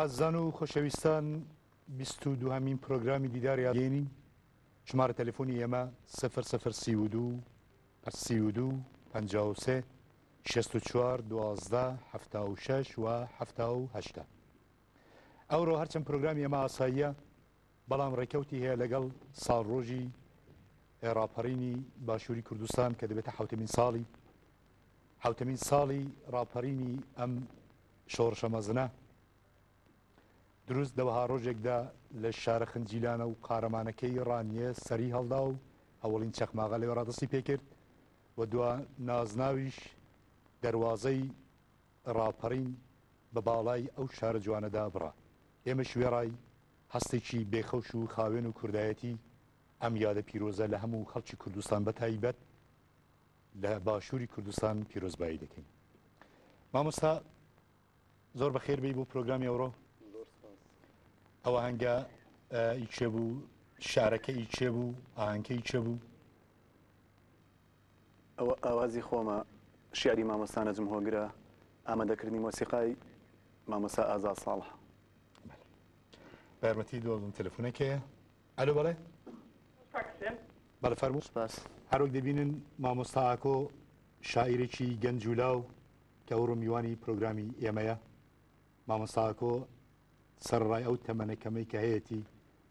ئازیزان و خۆشەویستان بیست و دووهەمین پرۆگرامی دیداری ئەگەینی ژمارە تەلەفۆنی ئێمە سفر سفر سی و دوو سی و دوو پەنجا و سێ شەست و چوار دوازدە حەفتا و شەش و حەفتا و هەشتا ئەوڕۆ هەرچەند پرۆگرامی ئێمە ئاساییە بەڵام ڕێکەوتی هەیە لەگەڵ ساڵڕۆژی ڕاپەڕینی باشووری کوردستان کە دەبێتە حوتەمین ساڵی حوتەمین ساڵی ڕاپەڕینی ئەم شۆڕشە مەزنە دروست دەوەها ڕۆژێکدا لە شارە خنجیلانە و قارەمانەکەی ڕانیە سەری هەڵدا و هەوڵین چەخماغا لەوێ ڕادستی پێکرد و دوا نازناویش دەواازەی ڕاپەڕین بە باڵای ئەو شارە جوانەدا بڕە ئێمە شوێڕای هەستێکی بێ خەوش و خاوێن و کوردایەتی ئەم یادە پیرۆزە لە هەموو خەڵکی کوردستان بە تایبەت لە باشووری کوردستان پیرۆزبایی دەکەین مامۆستا زۆر بەخێر بی بۆ پرۆگرامی ئەوڕۆ ئەوە هەنگە ئیچێ بوو شارەکە ئیچێ بوو ئاهنکە ئیچە بوو ئەوە ئاوازی خۆمە شیعری مامۆستا نەجم هۆگرە ئامادەکردنی مۆسیقای مامۆستا ئازاد ساڵح بە یارمەتی دۆزم تەلەفونەکەیە ئەلو بەڵێ بەڵێ فەرموو سپاس هەروەک دەبینن مامۆستا ئاکۆ شاعیرێکی گەنج و لاو کە ئەوڕۆ میوانی پرۆگرامی ئێمەیە مامۆساکۆ سەرڕای ئەو تەمەنەکەمەی کە هەیەی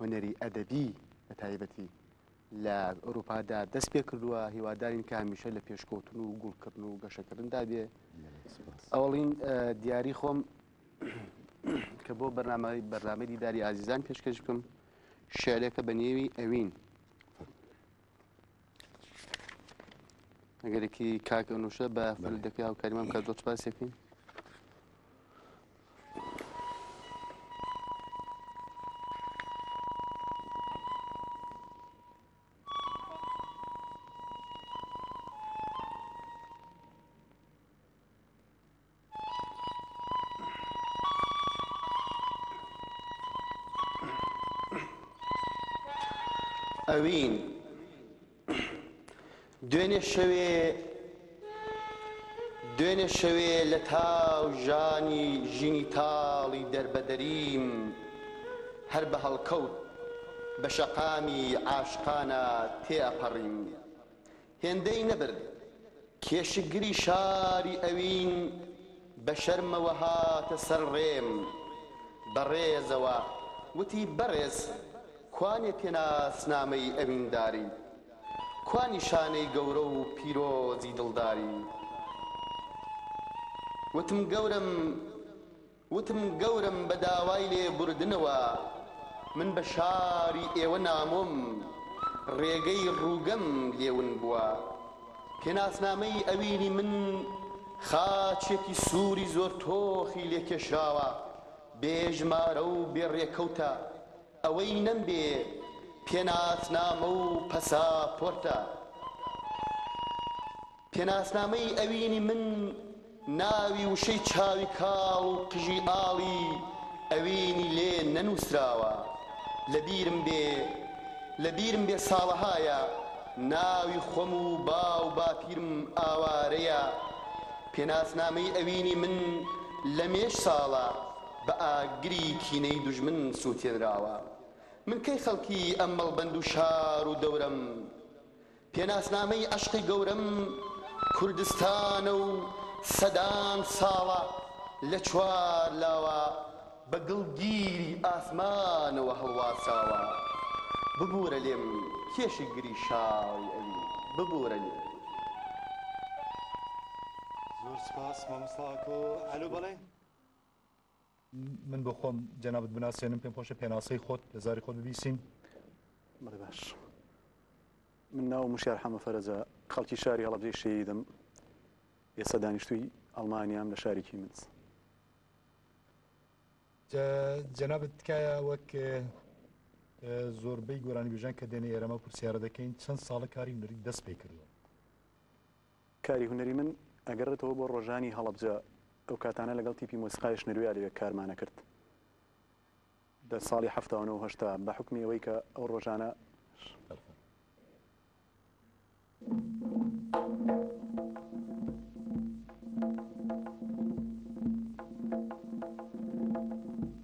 هونەری ئەدەبی بە تایبەتی لە ئۆروپادا دەست پێ کردووە هیوادارین کە هەمیشە لە پێشکەوتن و گوڵکردن و گەشەکردندا بێ ئەوڵین دیاری خۆم کە بۆ بەرنامەی بەرنامەی دیداری ئازیزان پێشکەش بکەم شعرێکە بە نێوی ئەوین ئەگەرێکی کاک ئەنوشە بە فەرد دەکەی هاوکاریمان بکات دۆچ پاسێکین ئەوین دوێنێ شەوێ دوێنێ شەوێ لە تاو ژانی ژینی تاڵی دەربەدەریم هەر بە هەڵکەوت بە شەقامی عاشقانە تێ ئەپەڕیم هێندەی نەبرد کێشکگری شاری ئەوین بە شەرمەوە هاتە سەر ڕێم بە ڕێزەوە وتی بەڕێز کوانێ پێناسنامەی ئەوینداری؟ کوا نیشانەی گەورە و پیرۆزی دڵداری؟ وتم گەورەم وتم گەورەم بە داوای لێ بوردنەوە من بە شاری ئێوە نامۆم ڕێگەی ڕووگەم لێ ون بووە پێناسنامەی ئەوینی من خاچێکی سووری زۆر تۆخی لێ کێشراوە بێ ژمارە و بێ ڕێکەوتە ئەوەی نەم بێ پێناسنامە و پەسا پۆرتە پێناسنامەی ئەوینی من ناوی وشەی چاوی کاڵ و قژی ئاڵی ئەوینی لێ نەنووسراوە. لە بیرم بێ، لە بیرم بێ ساڵەهایە ناوی خۆم و باو باپیرم ئاوارەیە. پێناسنامەی ئەوینی من لە مێژ ساڵە بە ئاگری کینەی دوژمن سووتێنراوە. من کەی خەڵکی ئەم مەڵبەند و شار و دەورەم؟ پێناسنامەی عەشقی گەورەم کوردستانە و سەدان ساڵە لە چوار لاوە بە گڵگیری ئاسمانەوە هەڵواساوە ببورە لێم کێشی گری شاڵی ئەوی ببورە لێم. زۆر سوپاس مامۆستا ئاکۆ ئەلۆ بەڵێ من بۆ خۆم جەنابت بناسێنم پێم خۆشە پێناسەی خۆت لە زاری خۆت ببیسین بەڵێ باش من ناو مشار حەمە فەرەجە خەڵکی شاری هەڵەبجەی شەیدم ئێستا دانیشتووی ئەڵمانیام لە شارێکی منز جەنابەت تکایە وەک زۆربەی گۆرانی بژان کە دێنە ئێرەمە پرسیارە دەکەین چەند ساڵە کاری نری دەست پێ کردووە کاری هونەری من ئەگەڕێتەوە بۆ ڕۆژانی هەڵەبجە ئەو کاتانە لەگەڵ تیپی مۆسیقای شنرویا لەوێ کارمان ئەکرد لە ساڵی حەفتا و نۆ و هەشتا بە حوکمی ئەوەی کە ئەو ڕۆژانە